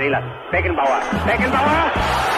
Zealand. Beckenbauer. Beckenbauer.